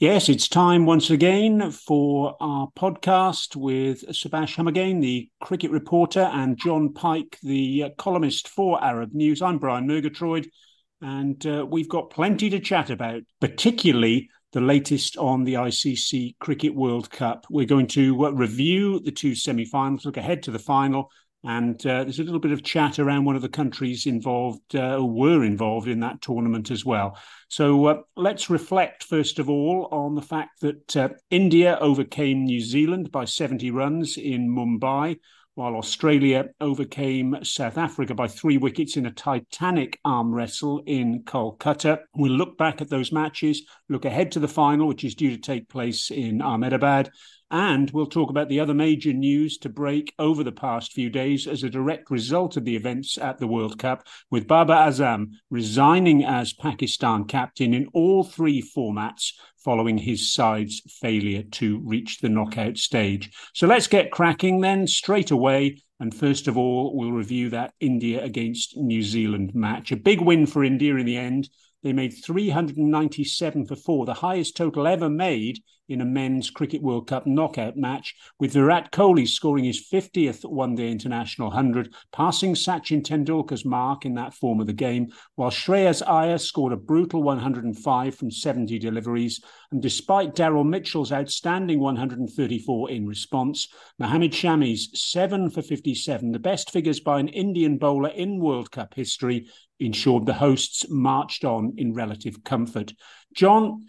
Yes, it's time once again for our podcast with Subas Humagain, the cricket reporter, and Jon Pike, the uh, columnist for Arab News. I'm Brian Murgatroyd, and uh, we've got plenty to chat about, particularly the latest on the ICC Cricket World Cup. We're going to uh, review the two semi finals, look ahead to the final, and uh, there's a little bit of chat around one of the countries involved, uh, or were involved in that tournament as well. So uh, let's reflect, first of all, on the fact that uh, India overcame New Zealand by 70 runs in Mumbai, while Australia overcame South Africa by three wickets in a titanic arm wrestle in Kolkata. We'll look back at those matches, look ahead to the final, which is due to take place in Ahmedabad, and we'll talk about the other major news to break over the past few days as a direct result of the events at the World Cup, with Babar Azam resigning as Pakistan captain in all three formats following his side's failure to reach the knockout stage. So let's get cracking then straight away. And first of all, we'll review that India against New Zealand match. A big win for India in the end. They made 397 for four, the highest total ever made in a men's Cricket World Cup knockout match, with Virat Kohli scoring his 50th one day international 100, passing Sachin Tendulkar's mark in that form of the game, while Shreyas Iyer scored a brutal 105 from 70 deliveries. And despite Daryl Mitchell's outstanding 134 in response, Mohammad Shami's 7 for 57, the best figures by an Indian bowler in World Cup history, ensured the hosts marched on in relative comfort. Jon,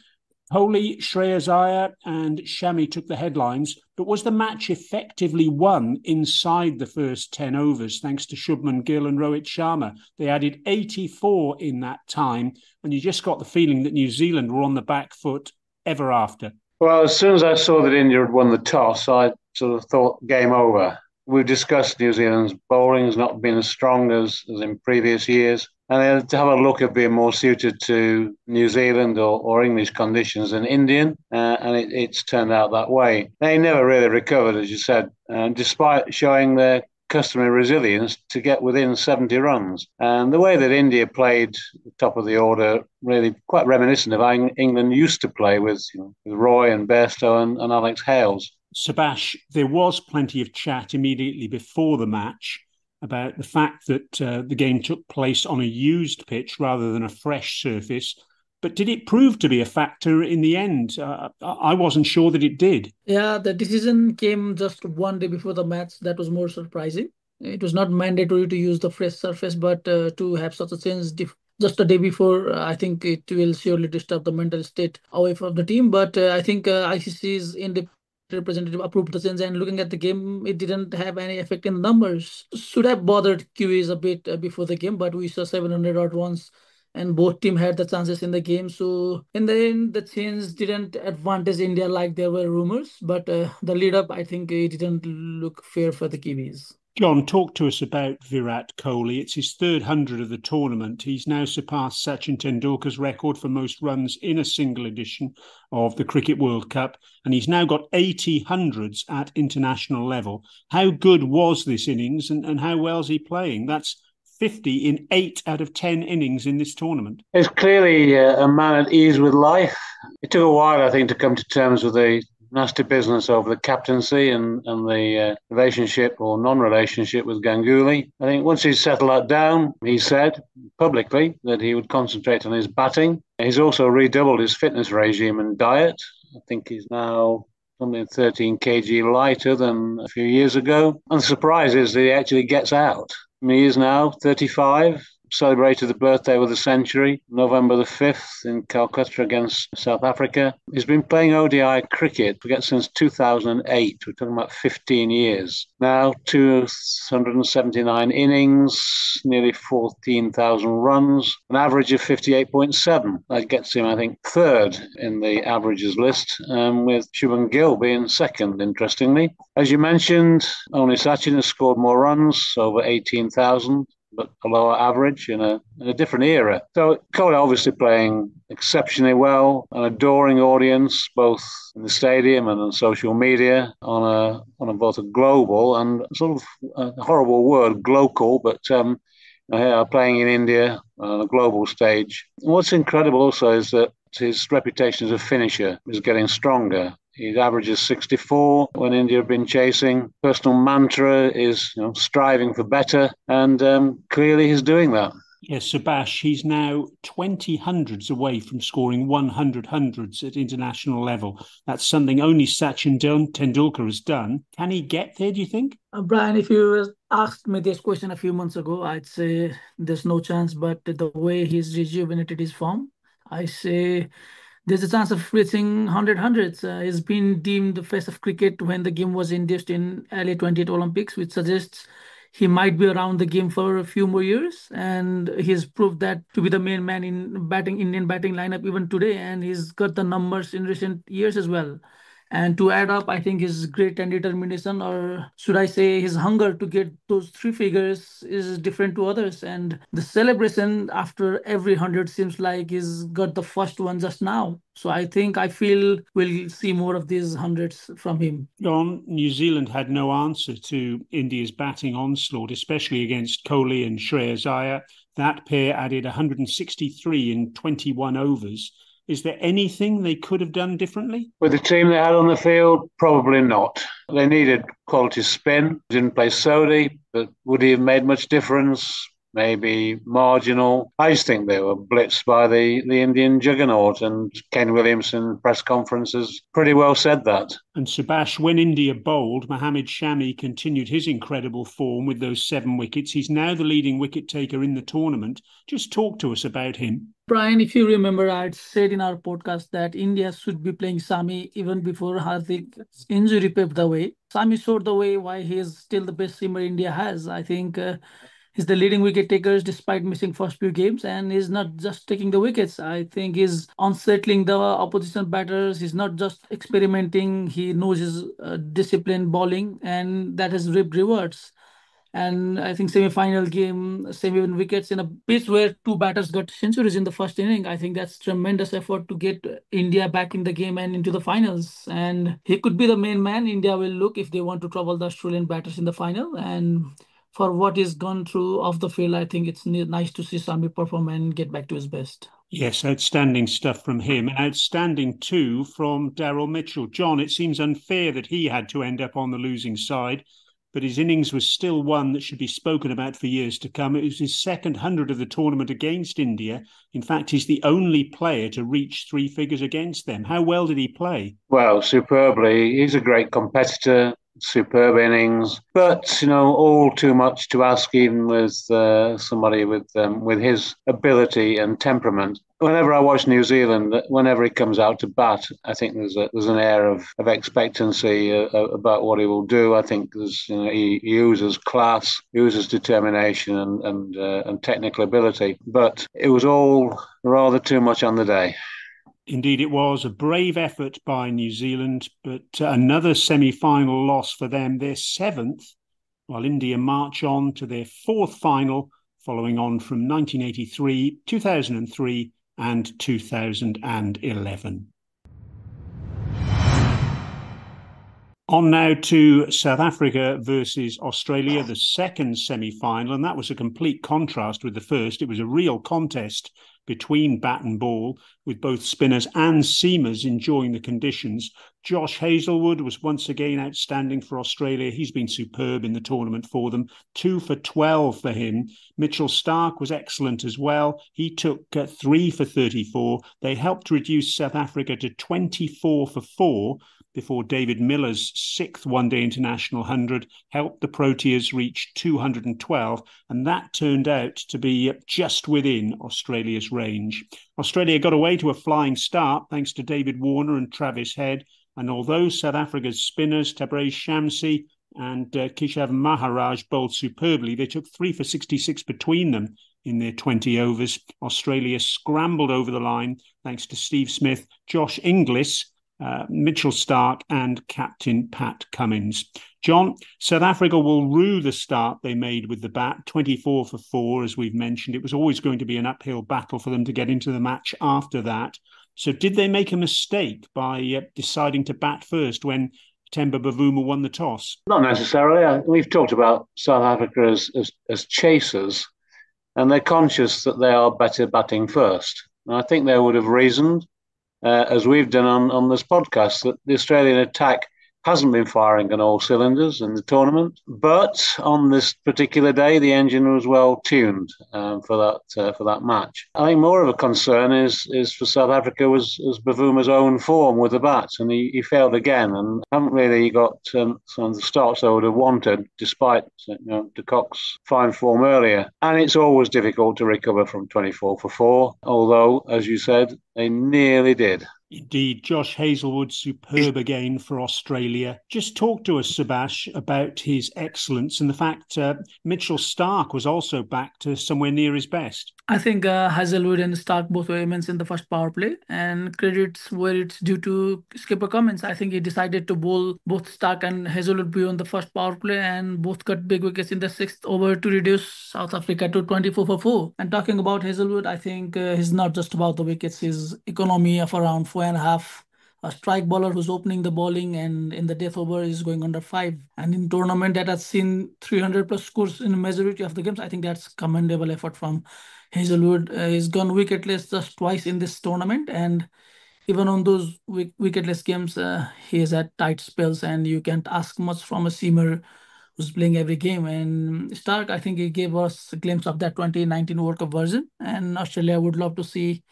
Kohli, Shreyas and Shami took the headlines, but was the match effectively won inside the first 10 overs thanks to Shubman Gill and Rohit Sharma? They added 84 in that time, and you just got the feeling that New Zealand were on the back foot ever after. Well, as soon as I saw that India had won the toss, I sort of thought game over. We've discussed New Zealand's bowling has not been as strong as, as in previous years and to have a look at being more suited to New Zealand or, or English conditions than Indian, uh, and it, it's turned out that way. They never really recovered, as you said, uh, despite showing their customary resilience to get within 70 runs. And the way that India played top of the order, really quite reminiscent of how England used to play with, you know, with Roy and Bairstow and, and Alex Hales. Sabash, there was plenty of chat immediately before the match about the fact that uh, the game took place on a used pitch rather than a fresh surface. But did it prove to be a factor in the end? Uh, I wasn't sure that it did. Yeah, the decision came just one day before the match. That was more surprising. It was not mandatory to use the fresh surface, but uh, to have such a change just a day before, uh, I think it will surely disturb the mental state away from the team. But uh, I think uh, ICC's independent representative approved the change and looking at the game it didn't have any effect in the numbers. Should have bothered kiwis a bit uh, before the game but we saw 700 odd ones and both team had the chances in the game. So in the end the change didn't advantage india like there were rumors but uh, the lead up i think it didn't look fair for the kiwis Jon, talk to us about Virat Kohli. It's his third hundred of the tournament. He's now surpassed Sachin Tendulkar's record for most runs in a single edition of the Cricket World Cup, and he's now got 80 hundreds at international level. How good was this innings, and, and how well is he playing? That's 50 in eight out of 10 innings in this tournament. He's clearly uh, a man at ease with life. It took a while, I think, to come to terms with the nasty business over the captaincy and, and the uh, relationship or non relationship with Ganguly. I think once he's settled that down, he said publicly that he would concentrate on his batting. He's also redoubled his fitness regime and diet. I think he's now something 13 kg lighter than a few years ago. And the surprise is that he actually gets out. I mean, he is now 35 celebrated the birthday with a century, November the 5th in Calcutta against South Africa. He's been playing ODI cricket, forget since 2008. We're talking about 15 years. Now, 279 innings, nearly 14,000 runs, an average of 58.7. That gets him, I think, third in the averages list, um, with Shubman Gill being second, interestingly. As you mentioned, only Sachin has scored more runs, over 18,000 but a lower average in a, in a different era. So Kohli obviously playing exceptionally well, an adoring audience both in the stadium and on social media on a on a, both a global and sort of a horrible word, global, but um, playing in India on a global stage. What's incredible also is that his reputation as a finisher is getting stronger. His average is 64 when India have been chasing. Personal mantra is you know, striving for better, and um, clearly he's doing that. Yes, Subash, he's now 20 hundreds away from scoring 100 hundreds at international level. That's something only Sachin Tendulkar has done. Can he get there, do you think? Uh, Brian, if you asked me this question a few months ago, I'd say there's no chance. But the way he's rejuvenated his form, I say there's a chance of reaching 100 hundreds. Uh, he's been deemed the face of cricket when the game was introduced in LA 28 Olympics, which suggests he might be around the game for a few more years, and he's proved that to be the main man in batting Indian batting lineup even today, and he's got the numbers in recent years as well. And to add up, I think his grit and determination, or should I say his hunger to get those three figures, is different to others. And the celebration after every hundred seems like he's got the first one just now. So I think I feel we'll see more of these hundreds from him. Jon, New Zealand had no answer to India's batting onslaught, especially against Kohli and Shreyas Iyer. That pair added 163 in 21 overs. Is there anything they could have done differently? With the team they had on the field, probably not. They needed quality spin. Didn't play Sodhi, but would he have made much difference? Maybe marginal. I just think they were blitzed by the, the Indian juggernaut, and Kane Williamson press conferences pretty well said that. And Subash, when India bowled, Mohammad Shami continued his incredible form with those seven wickets. He's now the leading wicket taker in the tournament. Just talk to us about him. Brian, if you remember, I had said in our podcast that India should be playing Shami even before Hardik's injury paved the way. Shami showed the way why he is still the best seamer India has. I think uh, He's the leading wicket takers despite missing first few games, and he's not just taking the wickets. I think he's unsettling the opposition batters. He's not just experimenting. He knows his uh, disciplined bowling, and that has reaped rewards. And I think semi-final game, semi wickets in a pitch where two batters got centuries in the first inning. I think that's tremendous effort to get India back in the game and into the finals. And he could be the main man India will look if they want to trouble the Australian batters in the final. And for what he's gone through off the field, I think it's nice to see Shami perform and get back to his best. Yes, outstanding stuff from him. And outstanding too from Daryl Mitchell. Jon, it seems unfair that he had to end up on the losing side, but his innings was still one that should be spoken about for years to come. It was his second hundred of the tournament against India. In fact, he's the only player to reach three figures against them. How well did he play? Well, superbly. He's a great competitor superb innings, but you know, all too much to ask, even with uh, somebody with um, with his ability and temperament. Whenever I watch New Zealand, whenever he comes out to bat, I think there's a, there's an air of, of expectancy uh, uh about what he will do. I think there's you know, he, he uses class, uses determination and and, uh, and technical ability, but it was all rather too much on the day. Indeed, it was a brave effort by New Zealand, but uh, another semi final loss for them, their seventh, while India march on to their fourth final, following on from 1983, 2003, and 2011. On now to South Africa versus Australia, the second semi final, and that was a complete contrast with the first. It was a real contest between bat and ball, with both spinners and seamers enjoying the conditions. Josh Hazlewood was once again outstanding for Australia. He's been superb in the tournament for them. Two for 12 for him. Mitchell Starc was excellent as well. He took uh, three for 34. They helped reduce South Africa to 24 for four before David Miller's sixth one day international 100 helped the Proteas reach 212, and that turned out to be just within Australia's range. Australia got away to a flying start thanks to David Warner and Travis Head, and although South Africa's spinners, Tabraiz Shamsi and uh, Keshav Maharaj bowled superbly, they took three for 66 between them in their 20 overs. Australia scrambled over the line thanks to Steve Smith, Josh Inglis, uh, Mitchell Starc and captain Pat Cummins. Jon, South Africa will rue the start they made with the bat, 24 for 4, as we've mentioned. It was always going to be an uphill battle for them to get into the match after that. So, did they make a mistake by uh, deciding to bat first when Temba Bavuma won the toss? Not necessarily. We've talked about South Africa as, as, as chasers, and they're conscious that they are better batting first. And I think they would have reasoned uh, as we've done on, on this podcast, that the Australian attack hasn't been firing on all cylinders in the tournament. But on this particular day, the engine was well tuned um, for that uh, for that match. I think more of a concern is is for South Africa was, was Bavuma's own form with the bats, and he, he failed again, and haven't really got um, some of the starts I would have wanted, despite you know, de Kock's fine form earlier. And it's always difficult to recover from 24 for four, although, as you said, they nearly did. Indeed, Josh Hazlewood, superb again for Australia. Just talk to us, Sebash, about his excellence and the fact uh, Mitchell Starc was also back to somewhere near his best. I think uh, Hazlewood and Starc both were immense in the first power play, and credits where it's due to skipper Cummins. I think he decided to bowl both Starc and Hazlewood beyond the first power play, and both cut big wickets in the sixth over to reduce South Africa to 24 for 4. And talking about Hazlewood, I think uh, he's not just about the wickets, his economy of around four and a half a strike bowler who's opening the bowling and in the death over is going under five. And in tournament that has seen 300 plus scores in a majority of the games, I think that's commendable effort from Hazlewood. Uh, he's gone wicketless just twice in this tournament, and even on those wicketless games, uh, he has had tight spells, and you can't ask much from a seamer who's playing every game. And Starc, I think he gave us a glimpse of that 2019 World Cup version, and Australia would love to see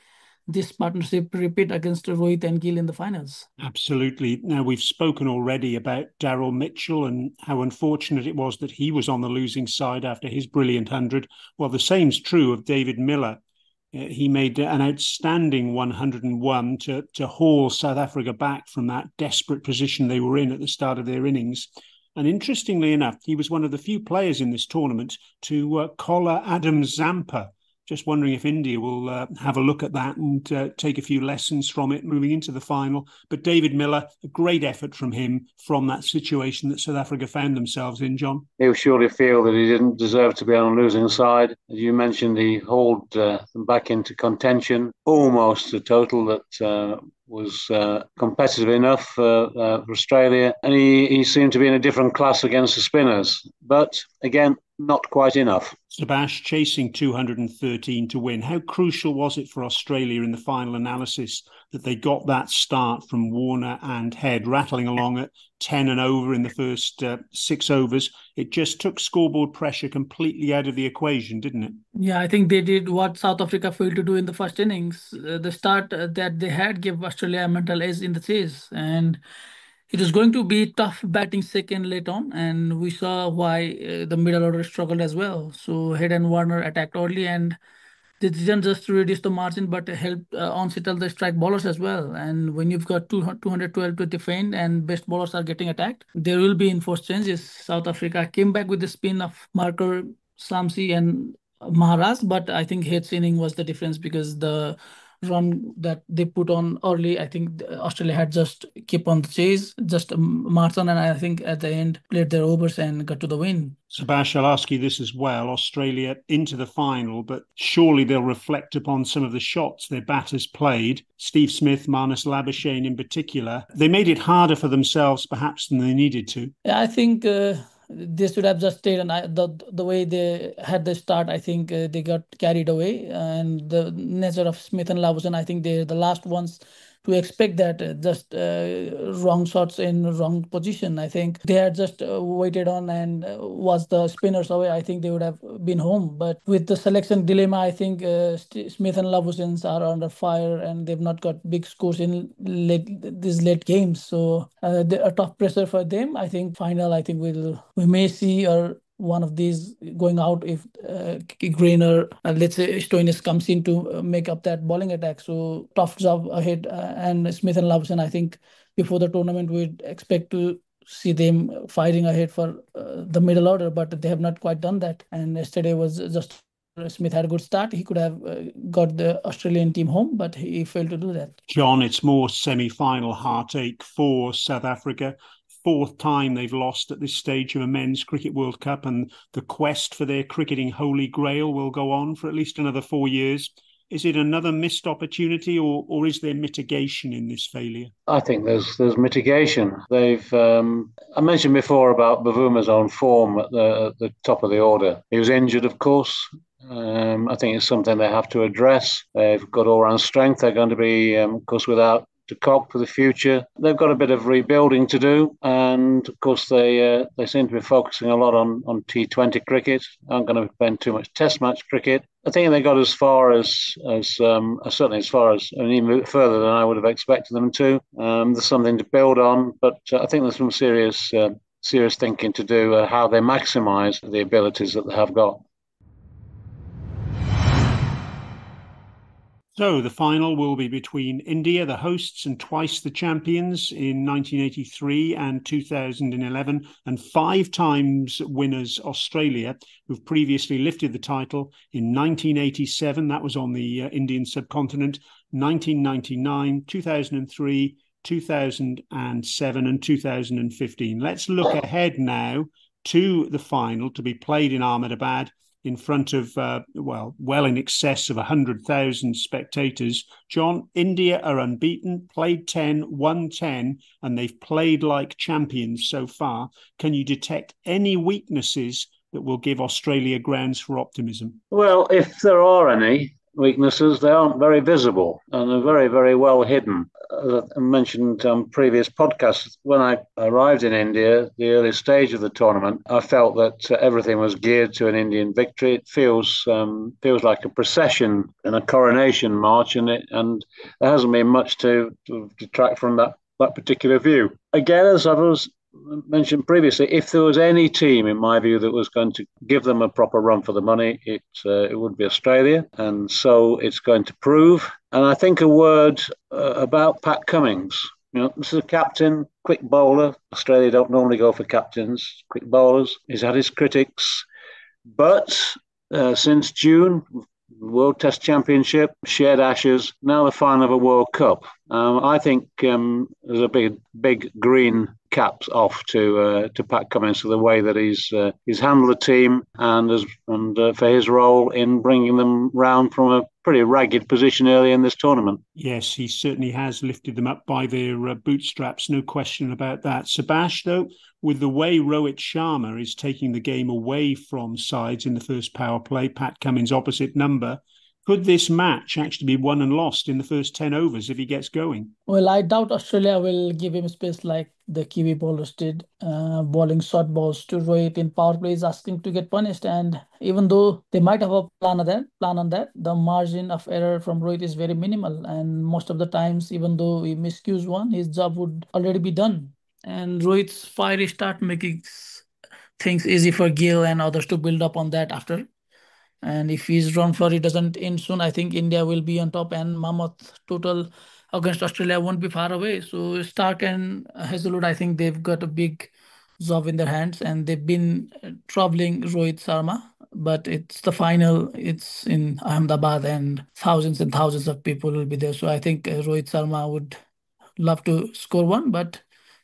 this partnership repeat against Rohit and Gill in the finals. Absolutely. Now, we've spoken already about Daryl Mitchell and how unfortunate it was that he was on the losing side after his brilliant 100. Well, the same's true of David Miller. Uh, he made an outstanding 101 to, to haul South Africa back from that desperate position they were in at the start of their innings. And interestingly enough, he was one of the few players in this tournament to uh, collar Adam Zampa, just wondering if India will uh, have a look at that and uh, take a few lessons from it moving into the final. But David Miller, a great effort from him from that situation that South Africa found themselves in, Jon. He'll surely feel that he didn't deserve to be on the losing side. As you mentioned, he hauled uh, them back into contention, almost a total that uh, was uh, competitive enough uh, for Australia, and he, he seemed to be in a different class against the spinners. But again, not quite enough. Sebash chasing 213 to win. How crucial was it for Australia in the final analysis that they got that start from Warner and Head rattling along at 10 and over in the first uh, six overs? It just took scoreboard pressure completely out of the equation, didn't it? Yeah, I think they did what South Africa failed to do in the first innings. Uh, the start uh, that they had gave Australia a mental edge in the chase. And it was going to be tough batting second late on, and we saw why uh, the middle order struggled as well. So Head and Warner attacked early, and they didn't just reduce the margin, but helped uh, unsettle the strike bowlers as well. And when you've got 212 to defend and best bowlers are getting attacked, there will be enforced changes. South Africa came back with the spin of Markram, Shamsi, and Maharaj, but I think Head's inning was the difference because the run that they put on early, I think Australia had just keep on the chase, just Martin, and I think at the end played their overs and got to the win. Sebash, I'll ask you this as well. Australia into the final, but surely they'll reflect upon some of the shots their batters played. Steve Smith, Marnus Labuschagne in particular. They made it harder for themselves perhaps than they needed to. Yeah, I think. Uh they should have just stayed and I, the the way they had the start i think uh, they got carried away. And the nature of smith and Labuschagne i think they're the last ones to expect that uh, just uh, wrong shots in wrong position. I think they had just uh, waited on and uh, was the spinners away. I think they would have been home. But with the selection dilemma, I think uh, Smith and Labuschagne are under fire and they've not got big scores in late these late games. So a tough pressure for them. I think final. I think we'll we may see or one of these going out if uh, Greener, uh, let's say Stoinis comes in to uh, make up that bowling attack. So tough job ahead. Uh, and Smith and Labuschagne, I think before the tournament, we'd expect to see them firing ahead for uh, the middle order, but they have not quite done that. And yesterday was just Smith had a good start. He could have uh, got the Australian team home, but he failed to do that. Jon, it's more semi final heartache for South Africa fourth time they've lost at this stage of a men's cricket World Cup, and the quest for their cricketing holy grail will go on for at least another four years. Is it another missed opportunity, or or is there mitigation in this failure? I think there's there's mitigation. They've um, I mentioned before about Bavuma's own form at the, at the top of the order. He was injured, of course, Um, I think it's something they have to address. They've got all round strength. They're going to be, um, of course, without de Kock for the future. They've got a bit of rebuilding to do, and of course they uh, they seem to be focusing a lot on on T20 cricket. Aren't going to spend too much Test match cricket. I think they got as far as as um, certainly as far as and even further than I would have expected them to. Um, there's something to build on, but uh, I think there's some serious. Uh, serious thinking to do uh, how they maximise the abilities that they have got. So the final will be between India, the hosts and twice the champions in 1983 and 2011, and five times winners Australia, who've previously lifted the title in 1987. That was on the uh, Indian subcontinent. 1999, 2003, 2007, and 2015. Let's look ahead now to the final to be played in Ahmedabad in front of, uh, well, well in excess of 100,000 spectators. Jon, India are unbeaten, played 10, won 10, and they've played like champions so far. Can you detect any weaknesses that will give Australia grounds for optimism? Well, if there are any, weaknesses, they aren't very visible and they're very, very well hidden. As I mentioned on previous podcasts, when I arrived in India, the early stage of the tournament, I felt that everything was geared to an Indian victory. It feels um, feels like a procession and a coronation march, and it and there hasn't been much to, to detract from that that particular view. Again, as I was mentioned previously, if there was any team, in my view, that was going to give them a proper run for the money, it uh, it would be Australia, and so it's going to prove. And I think a word uh, about Pat Cummins. You know, this is a captain, quick bowler. Australia don't normally go for captains, quick bowlers. He's had his critics, but uh, since June, World Test Championship, shared ashes, now the final of a World Cup. Um, I think um, there's a big, big green caps off to uh, to Pat Cummins for the way that he's uh, he's handled the team and as, and uh, for his role in bringing them round from a pretty ragged position early in this tournament. Yes, he certainly has lifted them up by their uh, bootstraps, no question about that. Sabash, though, with the way Rohit Sharma is taking the game away from sides in the first power play, Pat Cummins' opposite number, could this match actually be won and lost in the first 10 overs if he gets going? Well, I doubt Australia will give him space like the Kiwi bowlers did, uh, bowling short balls to Rohit in power plays, asking to get punished. And even though they might have a plan on that, plan on that, the margin of error from Rohit is very minimal. And most of the times, even though he miscues one, his job would already be done. And Rohit's fiery start making things easy for Gill and others to build up on that after. And if his run flurry doesn't end soon, I think India will be on top and Mammoth total against Australia won't be far away. So Starc and Hazlewood, I think they've got a big job in their hands and they've been uh, troubling Rohit Sharma. But it's the final, it's in Ahmedabad and thousands and thousands of people will be there. So I think uh, Rohit Sharma would love to score one, but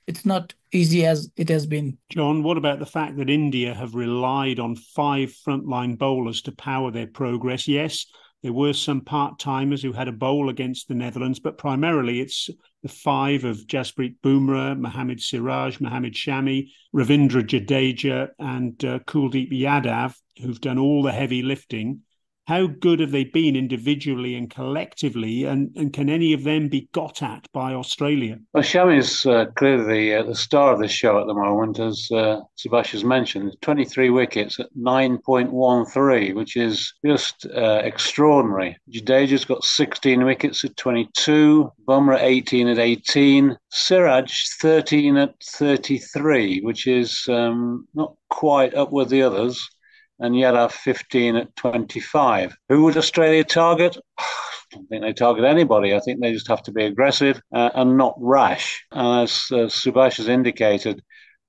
it's not easy as it has been. Jon, what about the fact that India have relied on five frontline bowlers to power their progress? Yes, there were some part timers who had a bowl against the Netherlands, but primarily it's the five of Jasprit Bumrah, Mohammad Siraj, Mohammad Shami, Ravindra Jadeja, and uh, Kuldeep Yadav who've done all the heavy lifting how good have they been individually and collectively, and, and can any of them be got at by Australia? Well, is uh, clearly the, uh, the star of the show at the moment, as uh, has mentioned. 23 wickets at 9.13, which is just uh, extraordinary. Jadeja's got 16 wickets at 22, Bumrah 18 at 18, Siraj 13 at 33, which is um, not quite up with the others and Yadav 15 at 25. Who would Australia target? I don't think they target anybody. I think they just have to be aggressive uh, and not rash. And as uh, Subhash has indicated,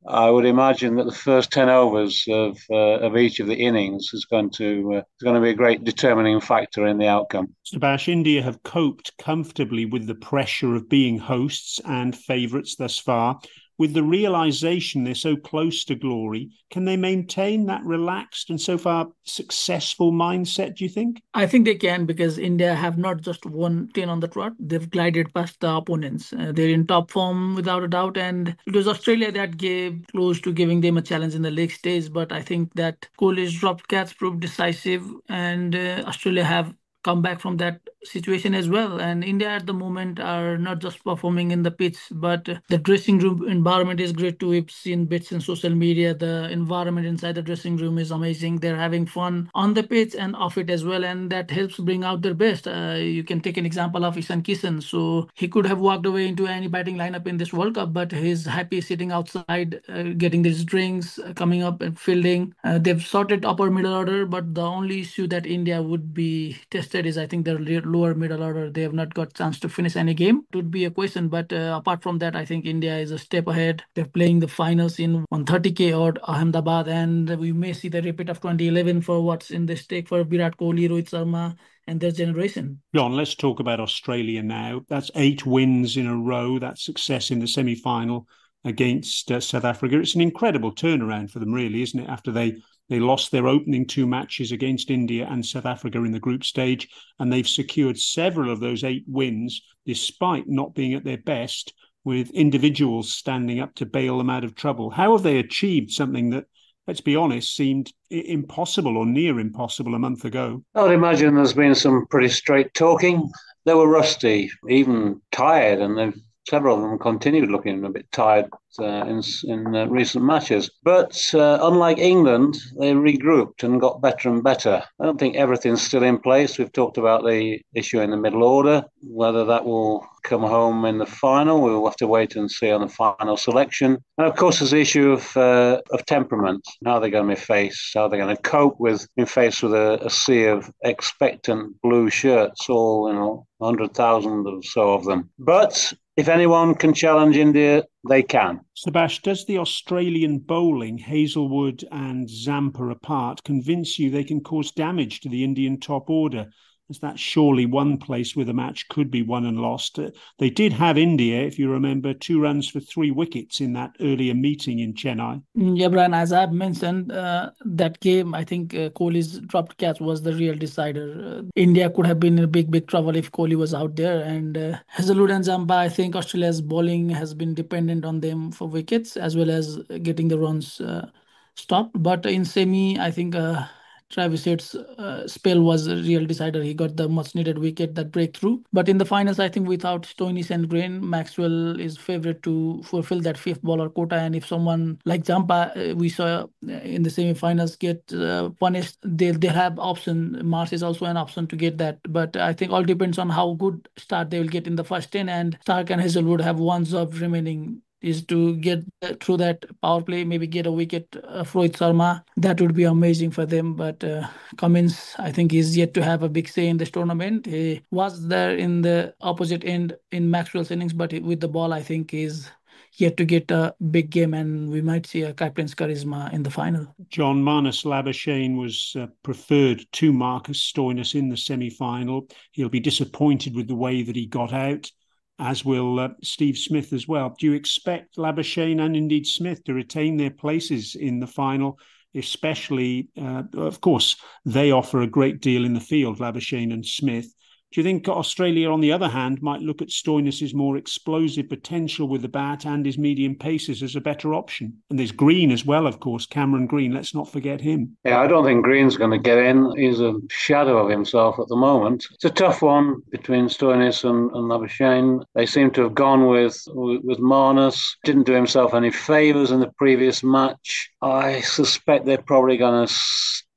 I would imagine that the first ten overs of uh, of each of the innings is going to uh, is going to be a great determining factor in the outcome. Subhash, India have coped comfortably with the pressure of being hosts and favourites thus far. With the realization they're so close to glory, can they maintain that relaxed and so far successful mindset, do you think? I think they can because India have not just won 10 on the trot, they've glided past the opponents. Uh, they're in top form without a doubt. And it was Australia that gave close to giving them a challenge in the league stage. But I think that Kohli's dropped catch proved decisive, and uh, Australia have come back from that situation as well. And India at the moment are not just performing in the pitch, but the dressing room environment is great too. We've seen bits in social media. The environment inside the dressing room is amazing. They're having fun on the pitch and off it as well, and that helps bring out their best. Uh, you can take an example of Ishan Kishan. So he could have walked away into any batting lineup in this World Cup, but he's happy sitting outside, uh, getting these drinks, uh, coming up and fielding. Uh, they've sorted upper middle order, but the only issue that India would be tested is I think their lower middle order. They have not got chance to finish any game. It would be a question, but uh, apart from that, I think India is a step ahead. They're playing the finals in 130k odd Ahmedabad, and we may see the repeat of 2011 for what's in the stake for Virat Kohli, Rohit Sharma, and their generation. Jon, let's talk about Australia now. That's eight wins in a row. That success in the semi final against uh, South Africa. It's an incredible turnaround for them, really, isn't it? After they they lost their opening two matches against India and South Africa in the group stage, and they've secured several of those eight wins despite not being at their best, with individuals standing up to bail them out of trouble. How have they achieved something that, let's be honest, seemed impossible or near impossible a month ago? I would imagine there's been some pretty straight talking. They were rusty, even tired, and they've several of them continued looking a bit tired uh, in, in uh, recent matches. But uh, unlike England, they regrouped and got better and better. I don't think everything's still in place. We've talked about the issue in the middle order, whether that will come home in the final. We'll have to wait and see on the final selection. And of course, there's the issue of uh, of temperament. How they're going to be faced, how they're going to cope with being faced with a, a sea of expectant blue shirts, all you know, hundred thousand or so of them. But if anyone can challenge India, they can. Sebastian, does the Australian bowling, Hazlewood and Zampa apart, convince you they can cause damage to the Indian top order? As that's surely one place where the match could be won and lost. Uh, they did have India, if you remember, two runs for three wickets in that earlier meeting in Chennai. Mm, yeah, Brian, as I've mentioned, uh, that game, I think uh, Kohli's dropped catch was the real decider. Uh, India could have been in big, big trouble if Kohli was out there. And uh, Hazlewood and Zampa, I think Australia's bowling has been dependent on them for wickets as well as getting the runs uh, stopped. But in semi, I think uh, Travis Head's uh, spell was a real decider. He got the much needed wicket, that breakthrough. But in the finals, I think without and Green, Maxwell is favourite to fulfill that fifth bowler quota. And if someone like Zampa, uh, we saw uh, in the semi-finals get uh, punished, they they have option. Marsh is also an option to get that. But I think all depends on how good start they will get in the first ten. And Starc and Hazlewood have one job remaining is to get through that power play, maybe get a wicket uh, Rohit Sharma. That would be amazing for them. But uh, Cummins, I think, is yet to have a big say in this tournament. He was there in the opposite end in Maxwell's innings, but with the ball, I think is yet to get a big game, and we might see a captain's charisma in the final. Jon Marnus Labuschagne was uh, preferred to Marcus Stoinis in the semi final. He'll be disappointed with the way that he got out as will uh, Steve Smith as well. Do you expect Labuschagne and indeed Smith to retain their places in the final? Especially, uh, of course, they offer a great deal in the field, Labuschagne and Smith. Do you think Australia, on the other hand, might look at Stoinis's more explosive potential with the bat and his medium paces as a better option? And there's Green as well, of course, Cameron Green. Let's not forget him. Yeah, I don't think Green's going to get in. He's a shadow of himself at the moment. It's a tough one between Stoinis and, and Labuschagne. They seem to have gone with, with, with Marnus. Didn't do himself any favours in the previous match. I suspect they're probably going to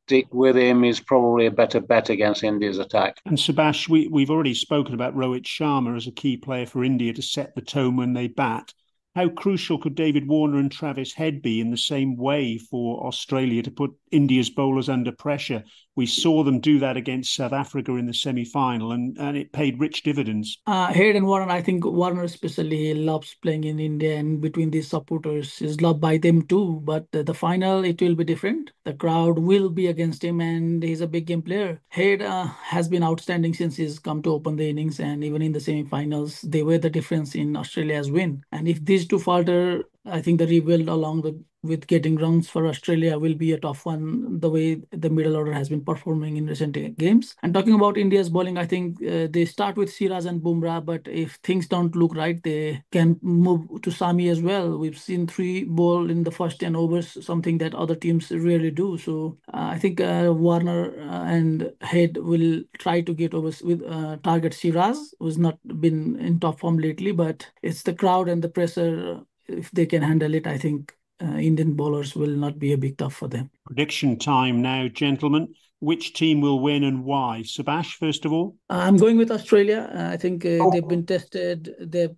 stick with him is probably a better bet against India's attack. And Subash, we, we've already spoken about Rohit Sharma as a key player for India to set the tone when they bat. How crucial could David Warner and Travis Head be in the same way for Australia to put India's bowlers under pressure? We saw them do that against South Africa in the semi final, and, and it paid rich dividends. Uh, Head and Warner, I think Warner especially loves playing in India, and between these supporters is loved by them too. But the, the final, it will be different. The crowd will be against him, and he's a big game player. Head uh, has been outstanding since he's come to open the innings, and even in the semi finals, they were the difference in Australia's win. And if these two falter, I think the rebuild along the with getting runs for Australia will be a tough one, the way the middle order has been performing in recent games. And talking about India's bowling, I think uh, they start with Siraj and Bumrah, but if things don't look right, they can move to Shami as well. We've seen three bowl in the first 10 overs, something that other teams rarely do. So uh, I think uh, Warner uh, and Head will try to get overs with uh, target Siraj, who's not been in top form lately, but it's the crowd and the pressure if they can handle it, I think uh, Indian bowlers will not be a big tough for them. Prediction time now, gentlemen. Which team will win and why? Sabash, first of all. I'm going with Australia. Uh, I think uh, oh. they've been tested. They've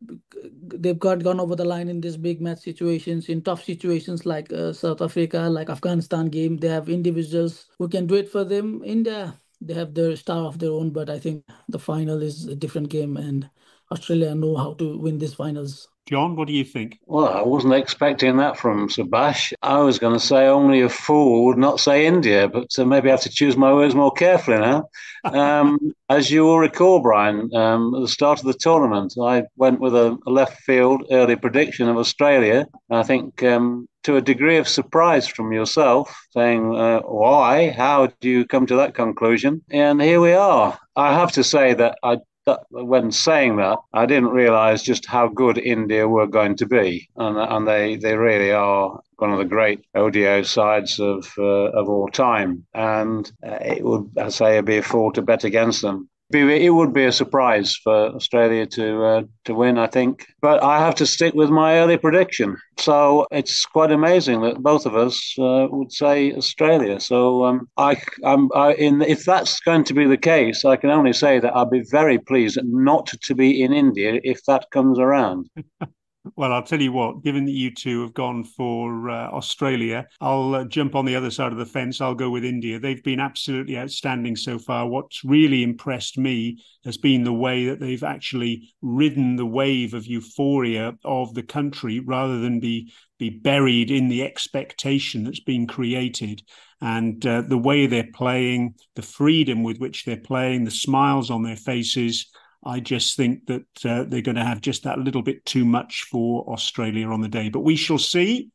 they've got gone over the line in these big match situations, in tough situations like uh, South Africa, like Afghanistan game. They have individuals who can do it for them. India, they have their star of their own, but I think the final is a different game, and Australia know how to win these finals. Jon, what do you think? Well, I wasn't expecting that from Sabash. I was going to say only a fool would not say India, but uh, maybe I have to choose my words more carefully now. Um, as you will recall, Brian, um, at the start of the tournament, I went with a, a left field early prediction of Australia. I think um, to a degree of surprise from yourself, saying, uh, Why? How do you come to that conclusion? And here we are. I have to say that I that when saying that, I didn't realize just how good India were going to be, and and they they really are one of the great ODI sides of uh, of all time, and uh, it would I say be a fool to bet against them be, it would be a surprise for Australia to uh, to win, I think. But I have to stick with my early prediction. So it's quite amazing that both of us uh, would say Australia. So um, I, I'm, I, in, if that's going to be the case, I can only say that I'll be very pleased not to be in India if that comes around. Well, I'll tell you what, given that you two have gone for uh, Australia, I'll uh, jump on the other side of the fence. I'll go with India. They've been absolutely outstanding so far. What's really impressed me has been the way that they've actually ridden the wave of euphoria of the country rather than be be buried in the expectation that's been created and uh, the way they're playing the freedom with which they're playing the smiles on their faces I just think that uh, they're going to have just that little bit too much for Australia on the day. But we shall see.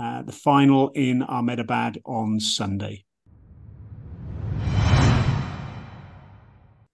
Uh, the final in Ahmedabad on Sunday.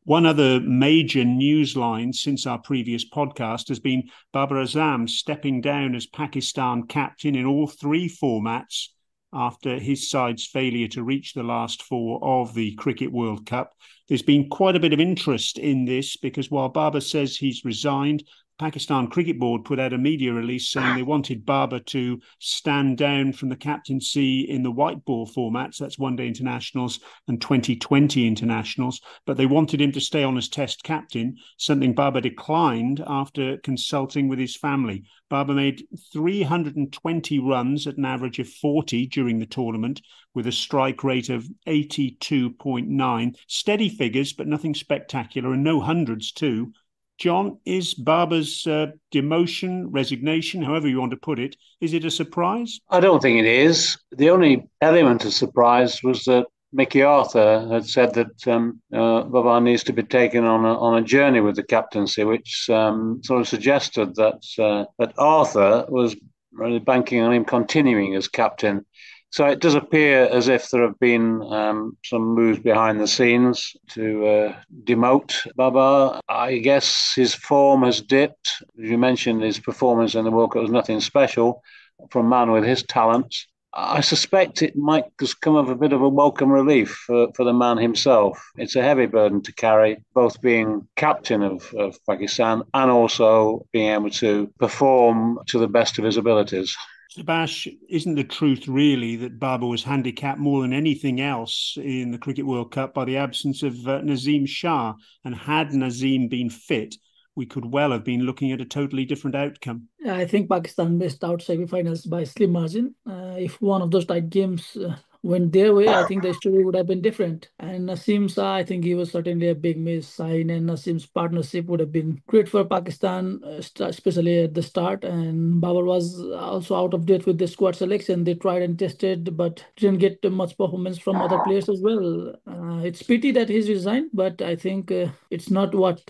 One other major news line since our previous podcast has been Babar Azam stepping down as Pakistan captain in all three formats after his side's failure to reach the last four of the Cricket World Cup. There's been quite a bit of interest in this because while Babar says he's resigned, Pakistan Cricket Board put out a media release saying they wanted Babar to stand down from the captaincy in the white ball formats, that's one day internationals and 2020 internationals, but they wanted him to stay on as test captain, something Babar declined after consulting with his family. Babar made 320 runs at an average of 40 during the tournament with a strike rate of 82.9. Steady figures, but nothing spectacular, and no hundreds too. Jon, is Babar's uh, demotion, resignation, however you want to put it, is it a surprise? I don't think it is. The only element of surprise was that Mickey Arthur had said that um, uh, Babar needs to be taken on a, on a journey with the captaincy, which um, sort of suggested that uh, that Arthur was really banking on him continuing as captain. So it does appear as if there have been um, some moves behind the scenes to uh, demote Babar. I guess his form has dipped. As you mentioned, his performance in the World Cup was nothing special from a man with his talents. I suspect it might just come of a bit of a welcome relief for, for the man himself. It's a heavy burden to carry, both being captain of, of Pakistan and also being able to perform to the best of his abilities. Sabash, isn't the truth really that Babar was handicapped more than anything else in the Cricket World Cup by the absence of uh, Naseem Shah? And had Naseem been fit, we could well have been looking at a totally different outcome. I think Pakistan missed out semi-finals by slim margin. Uh, if one of those tight games uh, went their way, I think the story would have been different. And Naseem Shah, I think he was certainly a big miss sign, and Naseem's partnership would have been great for Pakistan, uh, especially at the start. And Babar was also out of date with the squad selection. They tried and tested, but didn't get much performance from other players as well. Uh, it's pity that he's resigned, but I think uh, it's not what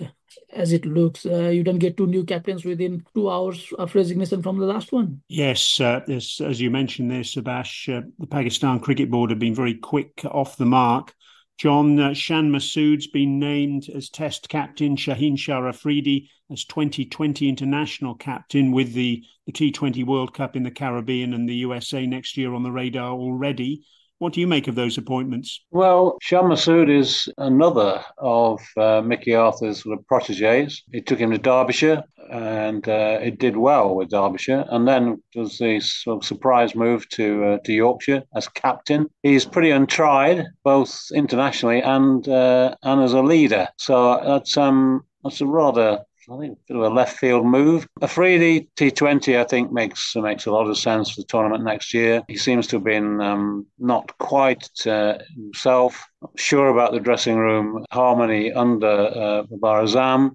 as it looks. Uh, you don't get two new captains within two hours of resignation from the last one. Yes, uh, this, as you mentioned there, Subhash, uh, the Pakistan Cricket Board have been very quick off the mark. Jon uh, Shan Masood's been named as Test captain, Shaheen Shah Afridi as 2020 international captain with the, the T20 World Cup in the Caribbean and the USA next year on the radar already. What do you make of those appointments? Well, Shan Masood is another of uh, Mickey Arthur's sort of proteges. It took him to Derbyshire and uh, it did well with Derbyshire. And then was the sort of surprise move to uh, to Yorkshire as captain. He's pretty untried, both internationally and uh, and as a leader. So that's um that's a rather I think a bit of a left field move. Afridi T20, I think, makes makes a lot of sense for the tournament next year. He seems to have been um, not quite uh, himself, sure about the dressing room harmony under uh, Babar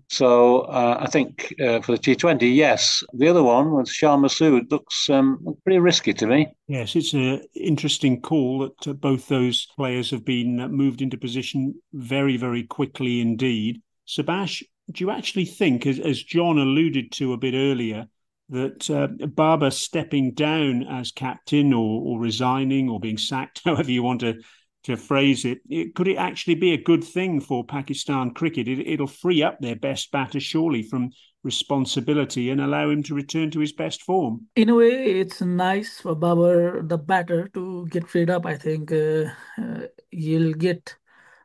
So uh, I think uh, for the T20, yes. The other one with Shan Masood looks um, pretty risky to me. Yes, it's an interesting call that uh, both those players have been moved into position very, very quickly indeed. Subas, do you actually think, as, as Jon alluded to a bit earlier, that uh, Babar stepping down as captain or, or resigning or being sacked, however you want to, to phrase it, it, could it actually be a good thing for Pakistan cricket? It, it'll free up their best batter, surely, from responsibility and allow him to return to his best form. In a way, it's nice for Babar, the batter, to get freed up. I think uh, uh, he'll get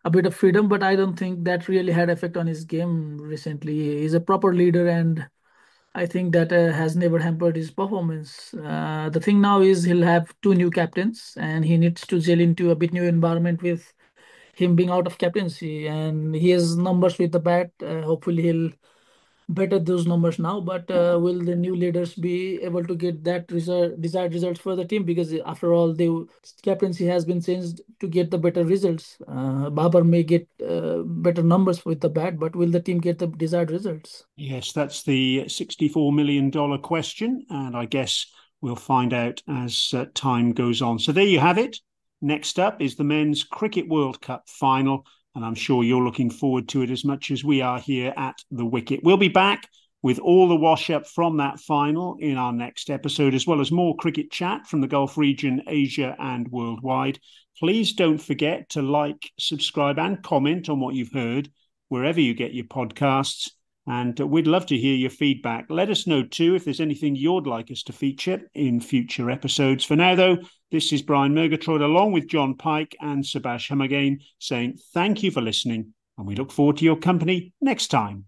a bit of freedom, but I don't think that really had effect on his game recently. He's a proper leader, and I think that uh, has never hampered his performance. Uh, the thing now is he'll have two new captains, and he needs to gel into a bit new environment with him being out of captaincy. And he has numbers with the bat. Uh, hopefully, he'll better those numbers now. But uh, will the new leaders be able to get that result, desired results for the team? Because after all, the captaincy has been changed to get the better results. Uh, Babar may get uh, better numbers with the bat, but will the team get the desired results? Yes, that's the $64 million question. And I guess we'll find out as uh, time goes on. So there you have it. Next up is the Men's Cricket World Cup final and I'm sure you're looking forward to it as much as we are here at The Wicket. We'll be back with all the wash up from that final in our next episode, as well as more cricket chat from the Gulf region, Asia, and worldwide. Please don't forget to like, subscribe, and comment on what you've heard wherever you get your podcasts. And we'd love to hear your feedback. Let us know too if there's anything you'd like us to feature in future episodes. For now, though, this is Brian Murgatroyd along with Jon Pike and Subas Humagain saying thank you for listening, and we look forward to your company next time.